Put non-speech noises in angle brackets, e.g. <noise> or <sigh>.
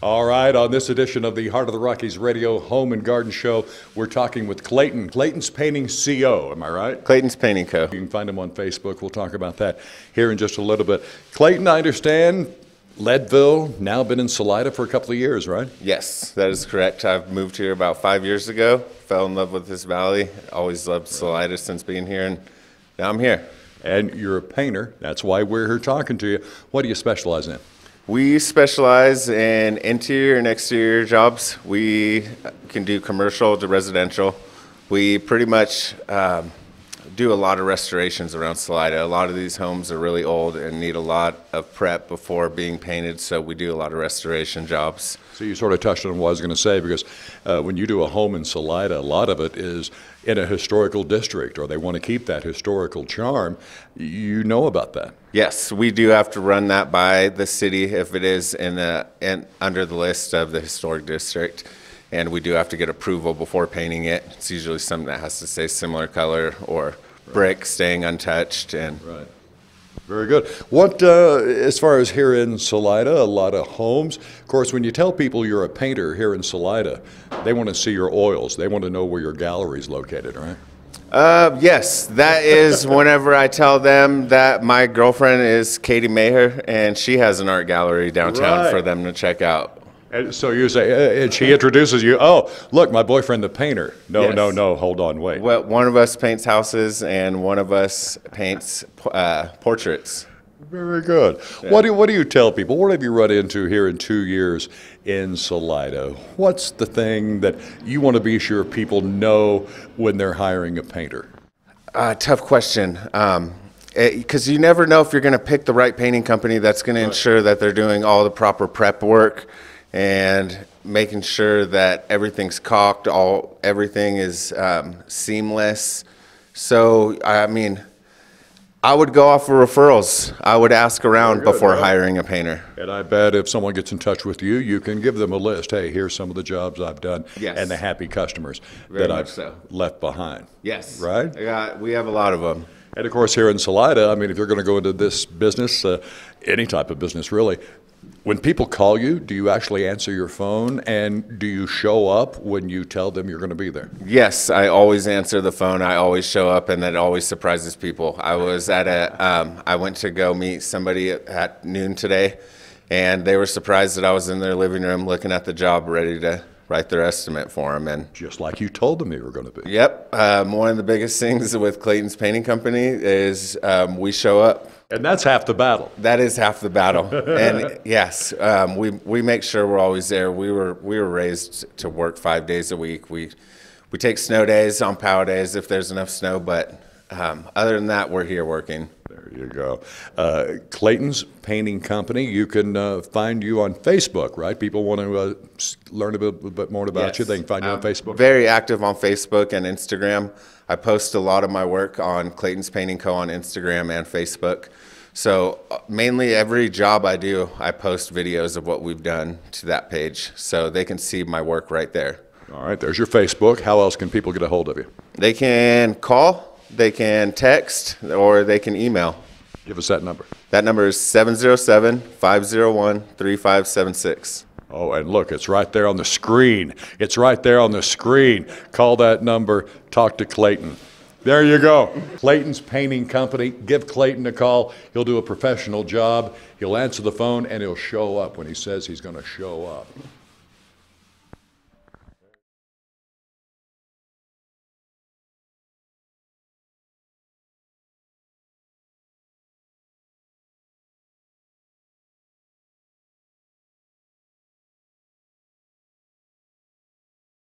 All right, on this edition of the Heart of the Rockies Radio Home and Garden Show, we're talking with Clayton. Clayton's Painting CO, am I right? Clayton's Painting Co. You can find him on Facebook. We'll talk about that here in just a little bit. Clayton, I understand Leadville, now been in Salida for a couple of years, right? Yes, that is correct. I've moved here about five years ago, fell in love with this valley, always loved Salida since being here, and now I'm here. And you're a painter. That's why we're here talking to you. What do you specialize in? We specialize in interior and exterior jobs. We can do commercial to residential. We pretty much um, do a lot of restorations around Salida. A lot of these homes are really old and need a lot of prep before being painted, so we do a lot of restoration jobs. So you sort of touched on what I was going to say because uh, when you do a home in Salida, a lot of it is in a historical district, or they want to keep that historical charm. You know about that. Yes, we do have to run that by the city if it is in the in, under the list of the historic district, and we do have to get approval before painting it. It's usually something that has to say similar color or brick staying untouched and. Right. Very good. What, uh, as far as here in Salida, a lot of homes. Of course, when you tell people you're a painter here in Salida, they want to see your oils. They want to know where your gallery is located, right? Uh, yes, that is <laughs> whenever I tell them that my girlfriend is Katie Maher and she has an art gallery downtown Right. for them to check out. And so you say, uh, and she introduces you. Oh, look, my boyfriend, the painter. No, Yes. no, no. Hold on, wait. Well, one of us paints houses and one of us paints uh, portraits. Very good. What do what do you tell people? What have you run into here in two years in Salida? What's the thing that you want to be sure people know when they're hiring a painter? Uh, tough question. Um, because you never know if you're going to pick the right painting company that's going to ensure that they're doing all the proper prep work and making sure that everything's caulked, all everything is um, seamless. So I mean, I would go off of referrals. I would ask around good, before yeah. hiring a painter. And I bet if someone gets in touch with you, you can give them a list. Hey, here's some of the jobs I've done Yes. and the happy customers Very that I've so. left behind. Yes. Right? Yeah, we have a lot of them. And of course, here in Salida, I mean, if you're going to go into this business, uh, any type of business really, when people call you, do you actually answer your phone and do you show up when you tell them you're going to be there? Yes, I always answer the phone. I always show up, and that always surprises people. I was at a, um, I went to go meet somebody at noon today, and they were surprised that I was in their living room looking at the job, ready to write their estimate for them. And Just like you told them you were going to be. yep, um, one of the biggest things with Clayton's Painting Company is um, we show up. And that's half the battle. That is half the battle. <laughs> and yes, um, we we make sure we're always there. We were we were raised to work five days a week. We we take snow days on power days if there's enough snow, but um, other than that, we're here working. You go. Uh, Clayton's Painting Company. You can uh, find you on Facebook, right? People want to uh, learn a bit, bit more about you. They can find you on Um, Facebook. Very active on Facebook and Instagram. I post a lot of my work on Clayton's Painting Co. on Instagram and Facebook. So uh, mainly every job I do, I post videos of what we've done to that page, so they can see my work right there. All right, there's your Facebook. How else can people get a hold of you? They can call, they can text, or they can email. Give us that number. That number is 707 501 3576. Oh, and look, it's right there on the screen. It's right there on the screen. Call that number, talk to Clayton. There you go. Clayton's Painting Company. Give Clayton a call. He'll do a professional job. He'll answer the phone and he'll show up when he says he's going to show up.